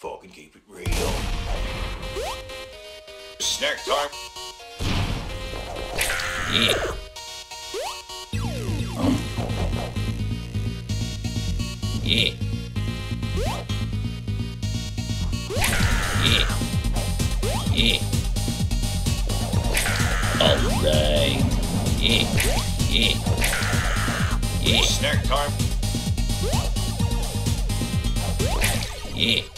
and keep it real. Snack time. Yeah. Yeah. Yeah. Yeah. Alright. Yeah. Yeah. Yeah. Snack time. Yeah.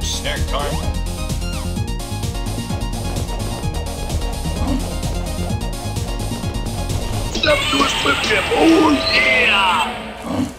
Snack time. Step to a swift tip. Oh yeah!